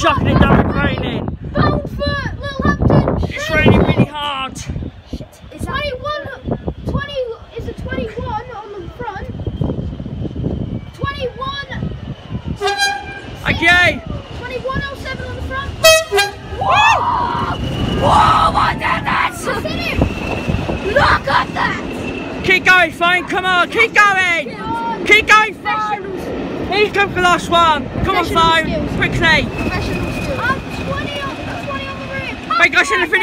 chucking it down and raining. Bound Littlehampton. It's raining really hard. Shit. Is 21, 20, is it 21 on the front? 21. Okay. 2107 on the front. Whoa! Whoa, what did that? Look at that! Keep going, Fine, come on, keep going! Come for the last one. Come on, skills. Quickly. Professional skills. I'm 20 on, 20 on the rim. Wait, guys, in the video.